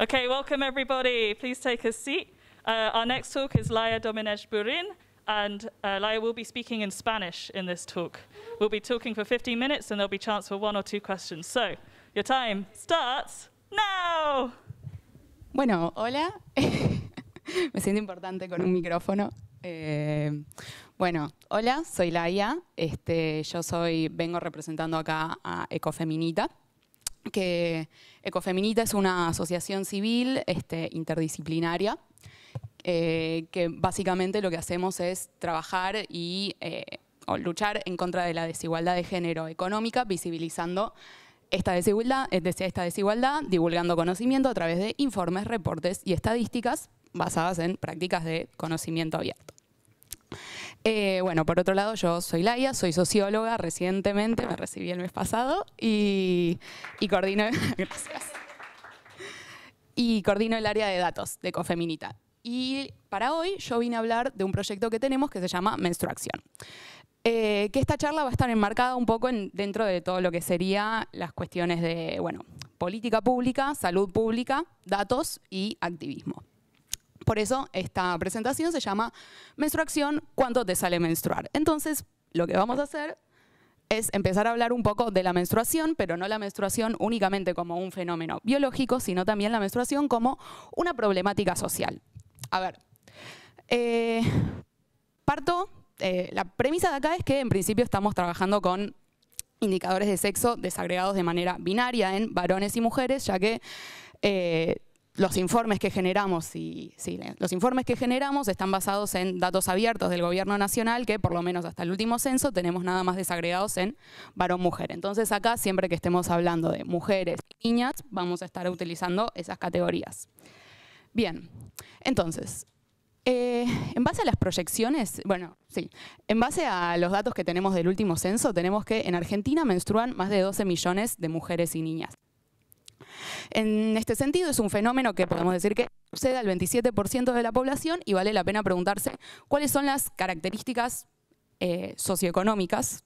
Okay, welcome everybody. Please take a seat. Uh, our next talk is Laia Domenech Burin, and uh, Laia will be speaking in Spanish in this talk. We'll be talking for 15 minutes, and there'll be chance for one or two questions. So, your time starts now. Bueno, hola. Me siento importante con un micrófono. Eh, bueno, hola, soy Laia. Este, yo soy, vengo representando acá a Ecofeminita que Ecofeminita es una asociación civil este, interdisciplinaria eh, que básicamente lo que hacemos es trabajar y eh, luchar en contra de la desigualdad de género económica, visibilizando esta desigualdad, esta desigualdad, divulgando conocimiento a través de informes, reportes y estadísticas basadas en prácticas de conocimiento abierto. Eh, bueno, por otro lado, yo soy Laia, soy socióloga, recientemente me recibí el mes pasado y, coordino, y coordino el área de datos de Cofeminita. Y para hoy yo vine a hablar de un proyecto que tenemos que se llama Menstruación. Eh, que esta charla va a estar enmarcada un poco dentro de todo lo que sería las cuestiones de, bueno, política pública, salud pública, datos y activismo. Por eso esta presentación se llama Menstruación, ¿cuánto te sale menstruar? Entonces, lo que vamos a hacer es empezar a hablar un poco de la menstruación, pero no la menstruación únicamente como un fenómeno biológico, sino también la menstruación como una problemática social. A ver, eh, parto, eh, la premisa de acá es que en principio estamos trabajando con indicadores de sexo desagregados de manera binaria en varones y mujeres, ya que eh, los informes que generamos y los informes que generamos están basados en datos abiertos del gobierno nacional que por lo menos hasta el último censo tenemos nada más desagregados en varón mujer. Entonces acá siempre que estemos hablando de mujeres y niñas vamos a estar utilizando esas categorías. Bien, entonces eh, en base a las proyecciones, bueno, sí, en base a los datos que tenemos del último censo, tenemos que en Argentina menstruan más de 12 millones de mujeres y niñas. En este sentido, es un fenómeno que podemos decir que sucede al 27% de la población y vale la pena preguntarse cuáles son las características eh, socioeconómicas,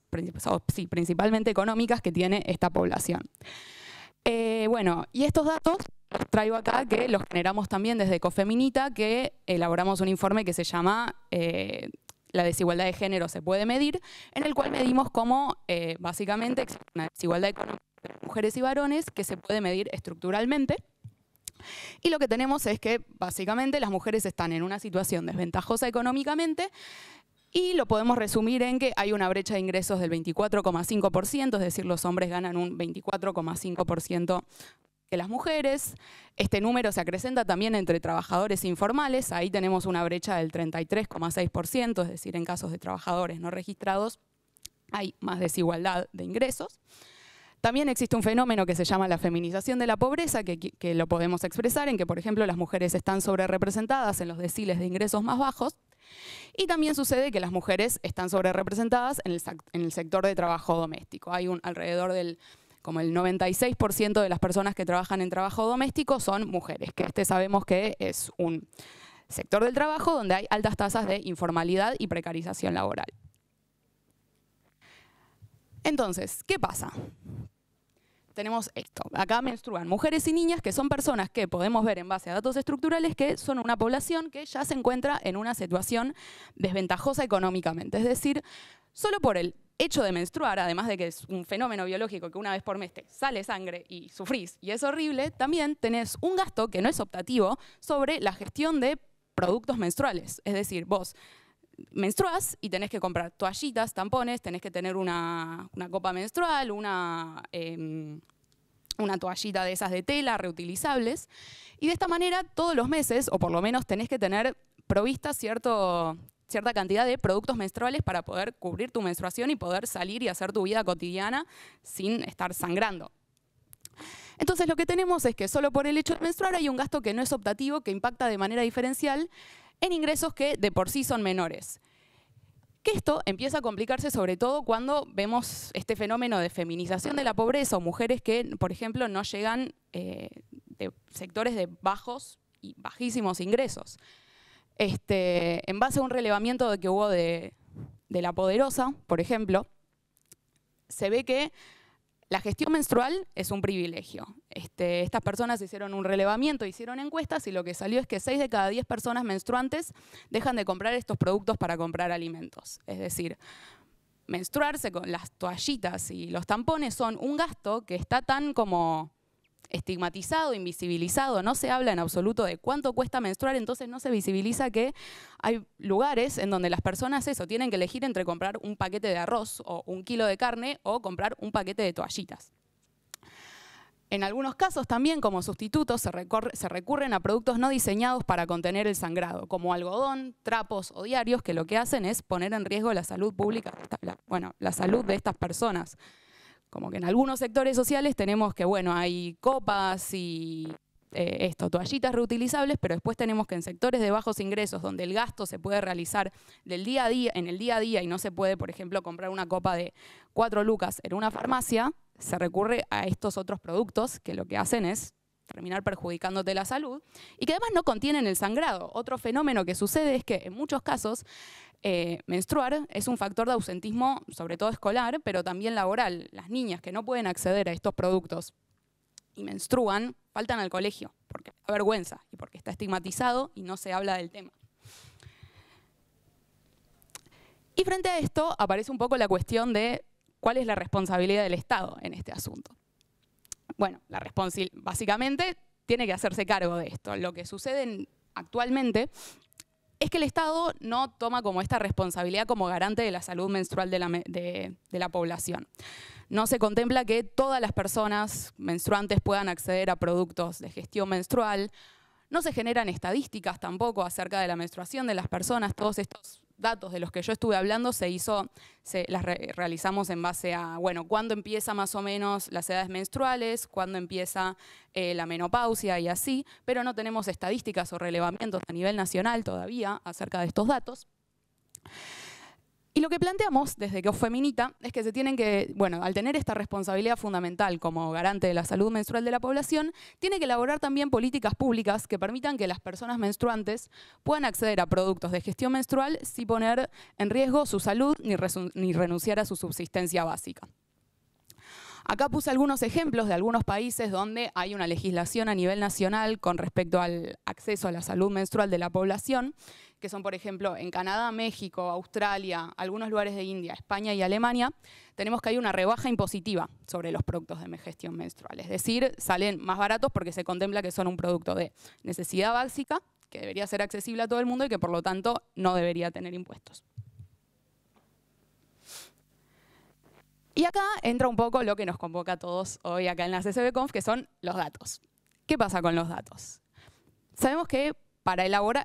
sí, principalmente económicas, que tiene esta población. Eh, bueno, y estos datos los traigo acá que los generamos también desde Cofeminita, que elaboramos un informe que se llama eh, La desigualdad de género se puede medir, en el cual medimos cómo básicamente existe una desigualdad económica mujeres y varones que se puede medir estructuralmente. Y lo que tenemos es que básicamente las mujeres están en una situación desventajosa económicamente y lo podemos resumir en que hay una brecha de ingresos del 24,5%, es decir, los hombres ganan un 24,5% que las mujeres. Este número se acrecenta también entre trabajadores informales, ahí tenemos una brecha del 33,6%, es decir, en casos de trabajadores no registrados hay más desigualdad de ingresos. También existe un fenómeno que se llama la feminización de la pobreza, que, lo podemos expresar en que, por ejemplo, las mujeres están sobre representadas en los deciles de ingresos más bajos. Y también sucede que las mujeres están sobre representadas en el, sector de trabajo doméstico. Hay un alrededor del como el 96% de las personas que trabajan en trabajo doméstico son mujeres, que este sabemos que es un sector del trabajo donde hay altas tasas de informalidad y precarización laboral. Entonces, ¿qué pasa? Tenemos esto. Acá menstruan mujeres y niñas que son personas que podemos ver en base a datos estructurales que son una población que ya se encuentra en una situación desventajosa económicamente. Es decir, solo por el hecho de menstruar, además de que es un fenómeno biológico que una vez por mes te sale sangre y sufrís y es horrible, también tenés un gasto que no es optativo sobre la gestión de productos menstruales. Es decir, vos menstruás y tenés que comprar toallitas, tampones, tenés que tener una, copa menstrual, una, em, una toallita de esas de tela reutilizables. Y de esta manera, todos los meses, o por lo menos tenés que tener provista cierto, cierta cantidad de productos menstruales para poder cubrir tu menstruación y poder salir y hacer tu vida cotidiana sin estar sangrando. Entonces lo que tenemos es que solo por el hecho de menstruar hay un gasto que no es optativo, que impacta de manera diferencial en ingresos que de por sí son menores. Que esto empieza a complicarse sobre todo cuando vemos este fenómeno de feminización de la pobreza o mujeres que, por ejemplo, no llegan eh, de sectores de bajos y bajísimos ingresos. Este, en base a un relevamiento que hubo de, de la poderosa, por ejemplo, se ve que la gestión menstrual es un privilegio. Este, estas personas hicieron un relevamiento, hicieron encuestas y lo que salió es que 6 de cada 10 personas menstruantes dejan de comprar estos productos para comprar alimentos. Es decir, menstruarse con las toallitas y los tampones son un gasto que está tan como estigmatizado, invisibilizado, no se habla en absoluto de cuánto cuesta menstruar, entonces no se visibiliza que hay lugares en donde las personas eso, tienen que elegir entre comprar un paquete de arroz o un kilo de carne o comprar un paquete de toallitas. En algunos casos también como sustitutos se, recurren a productos no diseñados para contener el sangrado, como algodón, trapos o diarios, que lo que hacen es poner en riesgo la salud pública, bueno, la salud de estas personas. Como que en algunos sectores sociales tenemos que, bueno, hay copas y eh, esto, toallitas reutilizables, pero después tenemos que en sectores de bajos ingresos, donde el gasto se puede realizar del día a día, en el día a día y no se puede, por ejemplo, comprar una copa de cuatro lucas en una farmacia, se recurre a estos otros productos que lo que hacen es terminar perjudicándote la salud y que además no contienen el sangrado. Otro fenómeno que sucede es que en muchos casos eh, menstruar es un factor de ausentismo, sobre todo escolar, pero también laboral. Las niñas que no pueden acceder a estos productos y menstruan, faltan al colegio, porque da vergüenza y porque está estigmatizado y no se habla del tema. Y frente a esto aparece un poco la cuestión de cuál es la responsabilidad del Estado en este asunto. Bueno, la básicamente tiene que hacerse cargo de esto. Lo que sucede actualmente es que el Estado no toma como esta responsabilidad como garante de la salud menstrual de la, población. No se contempla que todas las personas menstruantes puedan acceder a productos de gestión menstrual. No se generan estadísticas tampoco acerca de la menstruación de las personas. Todos estos datos de los que yo estuve hablando se hizo, se, las realizamos en base a, bueno, cuándo empieza más o menos las edades menstruales, cuándo empieza eh, la menopausia y así, pero no tenemos estadísticas o relevamientos a nivel nacional todavía acerca de estos datos. Y lo que planteamos desde que Feminita es que se tienen que, bueno, al tener esta responsabilidad fundamental como garante de la salud menstrual de la población, tiene que elaborar también políticas públicas que permitan que las personas menstruantes puedan acceder a productos de gestión menstrual sin poner en riesgo su salud ni, ni renunciar a su subsistencia básica. Acá puse algunos ejemplos de algunos países donde hay una legislación a nivel nacional con respecto al acceso a la salud menstrual de la población, que son, por ejemplo, en Canadá, México, Australia, algunos lugares de India, España y Alemania, tenemos que hay una rebaja impositiva sobre los productos de gestión menstrual. Es decir, salen más baratos porque se contempla que son un producto de necesidad básica, que debería ser accesible a todo el mundo y que por lo tanto no debería tener impuestos. Y acá entra un poco lo que nos convoca a todos hoy acá en la CCBConf, que son los datos. ¿Qué pasa con los datos? Sabemos que para elaborar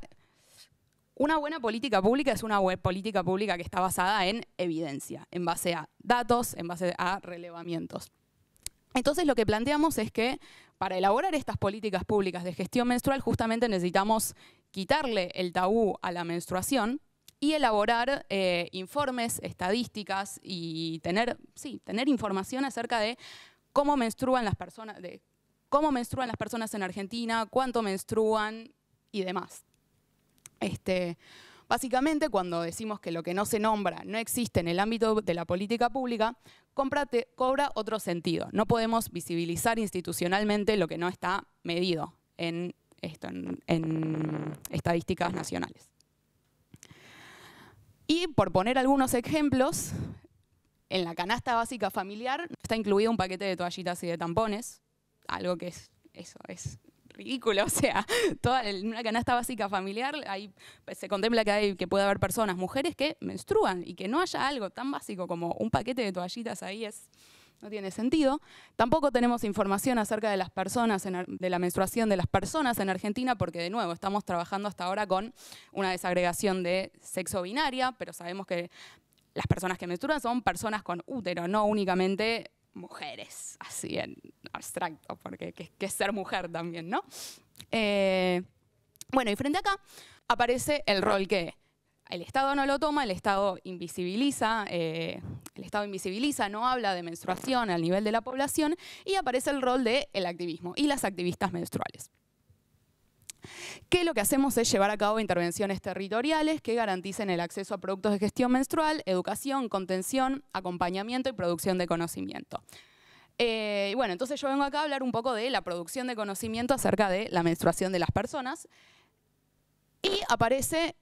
una buena política pública es una política pública que está basada en evidencia, en base a datos, en base a relevamientos. Entonces lo que planteamos es que para elaborar estas políticas públicas de gestión menstrual justamente necesitamos quitarle el tabú a la menstruación y elaborar eh, informes, estadísticas y tener, sí, tener información acerca de cómo menstruan las personas, de cómo menstruan las personas en Argentina, cuánto menstruan y demás. Este, básicamente, cuando decimos que lo que no se nombra no existe en el ámbito de la política pública, cobra otro sentido. No podemos visibilizar institucionalmente lo que no está medido en, en estadísticas nacionales. Y por poner algunos ejemplos, en la canasta básica familiar está incluido un paquete de toallitas y de tampones, algo que es, eso es ridículo, o sea, toda, en una canasta básica familiar ahí se contempla que, hay, que puede haber personas, mujeres que menstruan y que no haya algo tan básico como un paquete de toallitas ahí es no tiene sentido. Tampoco tenemos información acerca de las personas, de la menstruación de las personas en Argentina, porque de nuevo estamos trabajando hasta ahora con una desagregación de sexo binaria, pero sabemos que las personas que menstruan son personas con útero, no únicamente mujeres, así en abstracto, porque que, es ser mujer también, ¿no? Eh, bueno, y frente acá aparece el rol que el Estado no lo toma, el Estado invisibiliza, eh, el Estado invisibiliza, no habla de menstruación al nivel de la población y aparece el rol del el activismo y las activistas menstruales. Que lo que hacemos es llevar a cabo intervenciones territoriales que garanticen el acceso a productos de gestión menstrual, educación, contención, acompañamiento y producción de conocimiento. Eh, y bueno, entonces yo vengo acá a hablar un poco de la producción de conocimiento acerca de la menstruación de las personas. Y aparece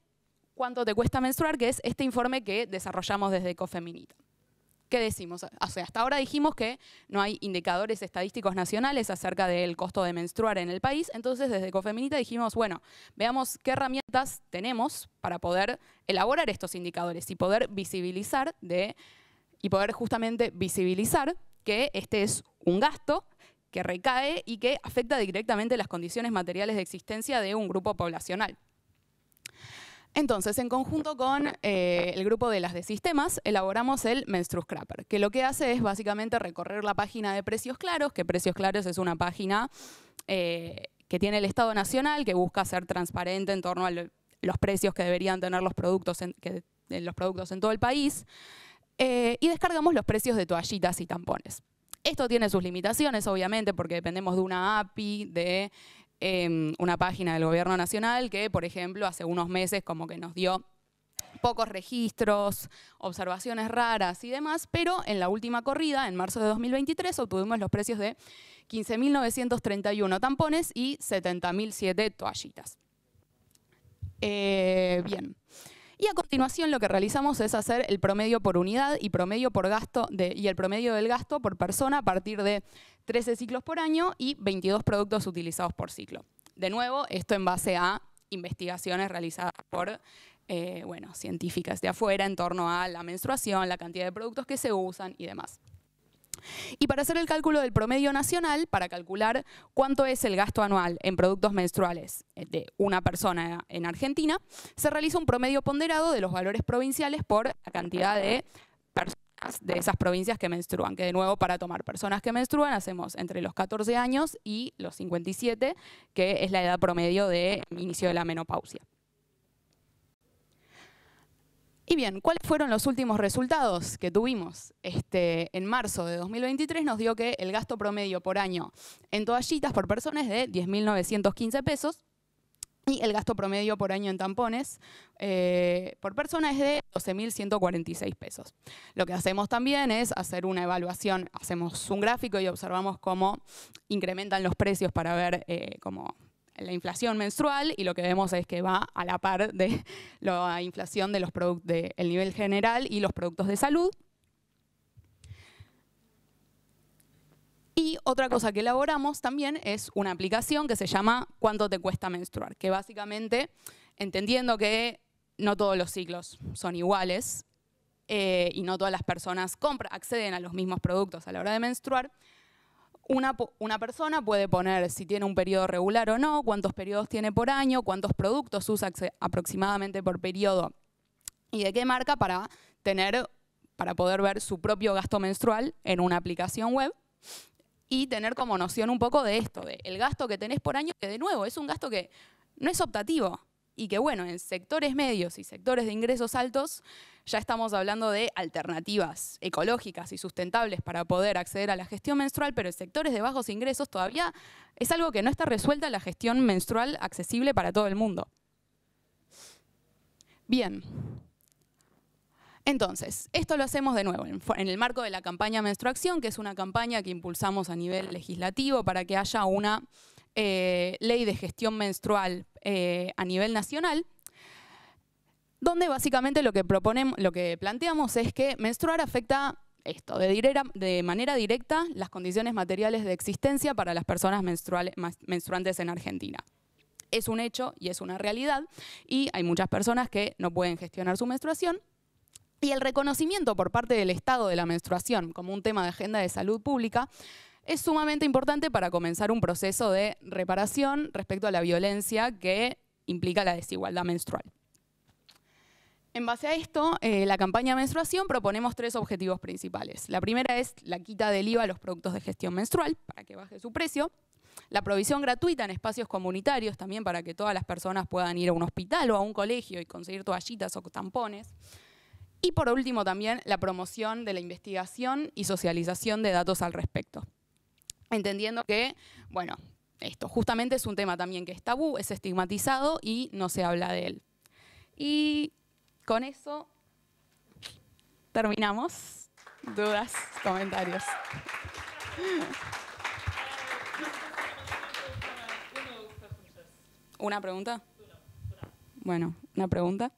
cuánto te cuesta menstruar, que es este informe que desarrollamos desde Cofeminita. ¿Qué decimos? O sea, hasta ahora dijimos que no hay indicadores estadísticos nacionales acerca del costo de menstruar en el país, entonces desde Cofeminita dijimos, bueno, veamos qué herramientas tenemos para poder elaborar estos indicadores y poder visibilizar de, y poder justamente visibilizar que este es un gasto que recae y que afecta directamente las condiciones materiales de existencia de un grupo poblacional. Entonces, en conjunto con eh, el grupo de las de sistemas, elaboramos el Menstru Scrapper, que lo que hace es básicamente recorrer la página de Precios Claros, que Precios Claros es una página eh, que tiene el Estado Nacional, que busca ser transparente en torno a los precios que deberían tener los productos en, los productos en todo el país, eh, y descargamos los precios de toallitas y tampones. Esto tiene sus limitaciones, obviamente, porque dependemos de una API, de Em, una página del gobierno nacional que, por ejemplo, hace unos meses como que nos dio pocos registros, observaciones raras y demás, pero en la última corrida, en marzo de 2023, obtuvimos los precios de 15.931 tampones y 70.007 toallitas. Eh, bien. Y a continuación lo que realizamos es hacer el promedio por unidad y promedio por gasto y el promedio del gasto por persona a partir de 13 ciclos por año y 22 productos utilizados por ciclo. De nuevo, esto en base a investigaciones realizadas por eh, bueno, científicas de afuera en torno a la menstruación, la cantidad de productos que se usan y demás. Y para hacer el cálculo del promedio nacional, para calcular cuánto es el gasto anual en productos menstruales eh, de una persona en Argentina, se realiza un promedio ponderado de los valores provinciales por la cantidad de personas de esas provincias que menstruan, que de nuevo para tomar personas que menstruan hacemos entre los 14 años y los 57, que es la edad promedio de inicio de la menopausia. Y bien, ¿cuáles fueron los últimos resultados que tuvimos? Este, en marzo de 2023 nos dio que el gasto promedio por año en toallitas por persona es de 10.915 pesos y el gasto promedio por año en tampones eh, por persona es de 12.146 pesos. Lo que hacemos también es hacer una evaluación, hacemos un gráfico y observamos cómo incrementan los precios para ver eh, cómo la inflación menstrual y lo que vemos es que va a la par de la inflación del de nivel general y los productos de salud. Y otra cosa que elaboramos también es una aplicación que se llama ¿Cuánto te cuesta menstruar? Que básicamente, entendiendo que no todos los ciclos son iguales eh, y no todas las personas acceden a los mismos productos a la hora de menstruar, una, persona puede poner si tiene un periodo regular o no, cuántos periodos tiene por año, cuántos productos usa aproximadamente por periodo y de qué marca para tener para poder ver su propio gasto menstrual en una aplicación web y tener como noción un poco de esto, de el gasto que tenés por año, que de nuevo es un gasto que no es optativo y que bueno, en sectores medios y sectores de ingresos altos ya estamos hablando de alternativas ecológicas y sustentables para poder acceder a la gestión menstrual, pero en sectores de bajos ingresos todavía es algo que no está resuelta la gestión menstrual accesible para todo el mundo. Bien. Entonces, esto lo hacemos de nuevo en el marco de la campaña Menstruación, que es una campaña que impulsamos a nivel legislativo para que haya una eh, ley de gestión menstrual eh, a nivel nacional donde básicamente lo que planteamos es que menstruar afecta esto, de, manera directa las condiciones materiales de existencia para las personas menstruantes en Argentina. Es un hecho y es una realidad y hay muchas personas que no pueden gestionar su menstruación y el reconocimiento por parte del Estado de la menstruación como un tema de agenda de salud pública es sumamente importante para comenzar un proceso de reparación respecto a la violencia que implica la desigualdad menstrual. En base a esto, eh, la campaña menstruación proponemos tres objetivos principales. La primera es la quita del IVA a los productos de gestión menstrual para que baje su precio. La provisión gratuita en espacios comunitarios también para que todas las personas puedan ir a un hospital o a un colegio y conseguir toallitas o tampones. Y por último también la promoción de la investigación y socialización de datos al respecto. Entendiendo que, bueno, esto justamente es un tema también que es tabú, es estigmatizado y no se habla de él. Y con eso terminamos. ¿Dudas? ¿Comentarios? ¿Una pregunta? Bueno, ¿una pregunta?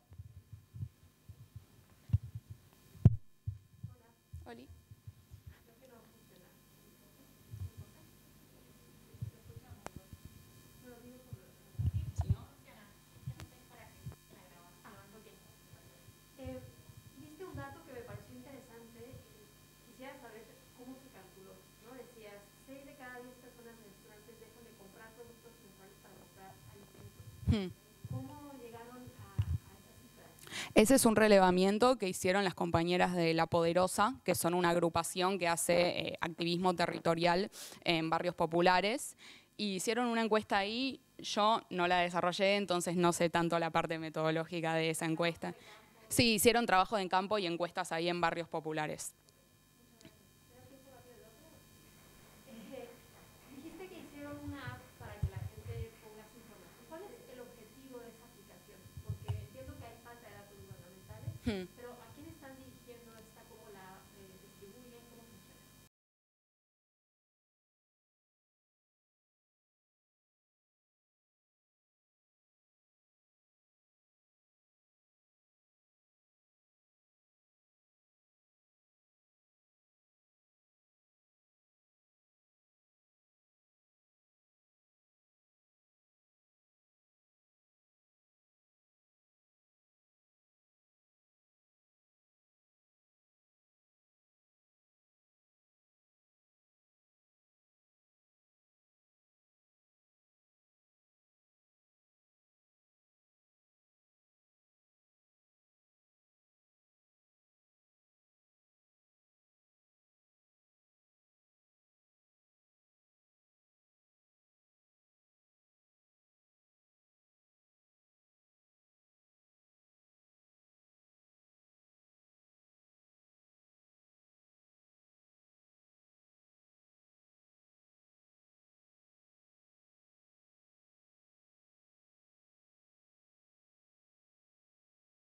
Ese es un relevamiento que hicieron las compañeras de La Poderosa, que son una agrupación que hace eh, activismo territorial en barrios populares. Y hicieron una encuesta ahí, yo no la desarrollé, entonces no sé tanto la parte metodológica de esa encuesta. Sí, hicieron trabajo en campo y encuestas ahí en barrios populares. Hmm.